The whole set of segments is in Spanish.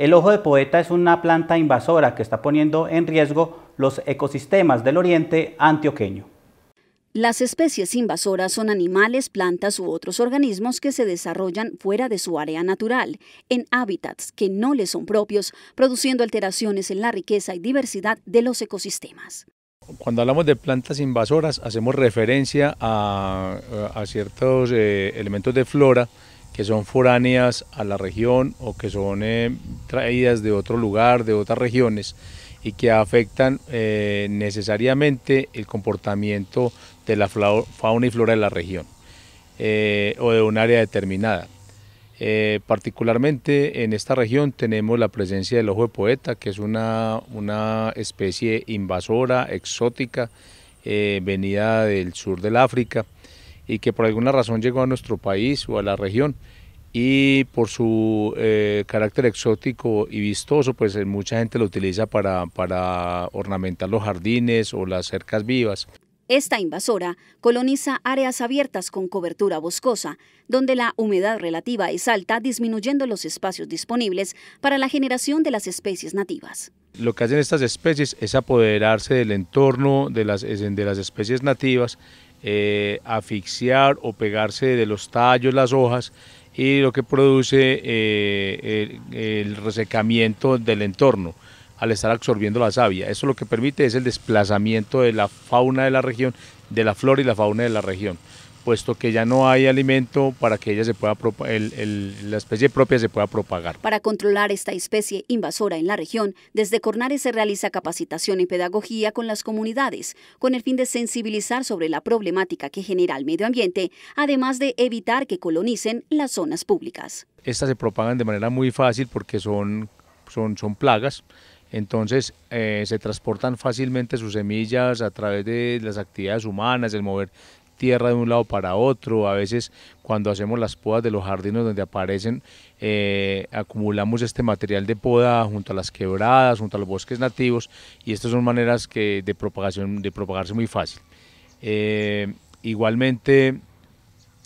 El ojo de poeta es una planta invasora que está poniendo en riesgo los ecosistemas del oriente antioqueño. Las especies invasoras son animales, plantas u otros organismos que se desarrollan fuera de su área natural, en hábitats que no les son propios, produciendo alteraciones en la riqueza y diversidad de los ecosistemas. Cuando hablamos de plantas invasoras, hacemos referencia a, ciertos eh, elementos de flora que son foráneas a la región o que son eh, traídas de otro lugar, de otras regiones y que afectan eh, necesariamente el comportamiento de la fauna y flora de la región eh, o de un área determinada. Eh, particularmente en esta región tenemos la presencia del ojo de poeta, que es una, una especie invasora, exótica, venida del sur del África y que por alguna razón llegó a nuestro país o a la región y por su eh, carácter exótico y vistoso, pues eh, mucha gente lo utiliza para, para ornamentar los jardines o las cercas vivas. Esta invasora coloniza áreas abiertas con cobertura boscosa, donde la humedad relativa es alta, disminuyendo los espacios disponibles para la generación de las especies nativas. Lo que hacen estas especies es apoderarse del entorno de las, de las especies nativas, eh, asfixiar o pegarse de los tallos, las hojas, y lo que produce eh, el, resecamiento del entorno al estar absorbiendo la savia. Eso lo que permite es el desplazamiento de la fauna de la región, de la flora y la fauna de la región puesto que ya no hay alimento para que ella se pueda la especie propia se pueda propagar. Para controlar esta especie invasora en la región, desde Cornares se realiza capacitación y pedagogía con las comunidades, con el fin de sensibilizar sobre la problemática que genera el medio ambiente, además de evitar que colonicen las zonas públicas. Estas se propagan de manera muy fácil porque son, son, son plagas, entonces eh, se transportan fácilmente sus semillas a través de las actividades humanas, el mover tierra de un lado para otro, a veces cuando hacemos las podas de los jardines donde aparecen, eh, acumulamos este material de poda junto a las quebradas, junto a los bosques nativos y estas son maneras que de propagación, de propagarse muy fácil. Eh, igualmente,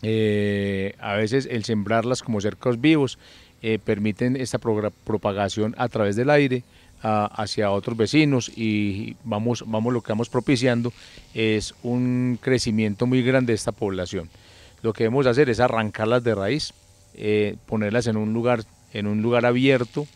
eh, a veces el sembrarlas como cercos vivos permiten esta propagación a través del aire, hacia otros vecinos y vamos, vamos lo que vamos propiciando es un crecimiento muy grande de esta población. Lo que debemos hacer es arrancarlas de raíz, eh, ponerlas en un lugar, en un lugar abierto,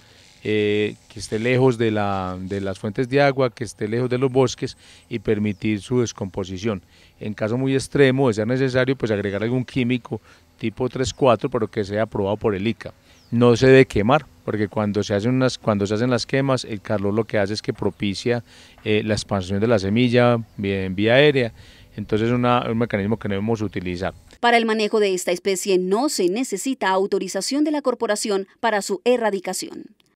eh, que esté lejos de, la, de, las fuentes de agua, que esté lejos de los bosques y permitir su descomposición. En caso muy extremo, de ser necesario, pues agregar algún químico tipo 3-4, pero que sea aprobado por el ICA. No se debe quemar, porque cuando se hacen, unas, cuando se hacen las quemas, el calor lo que hace es que propicia eh, la expansión de la semilla en vía aérea, entonces es un mecanismo que debemos utilizar. Para el manejo de esta especie no se necesita autorización de la corporación para su erradicación.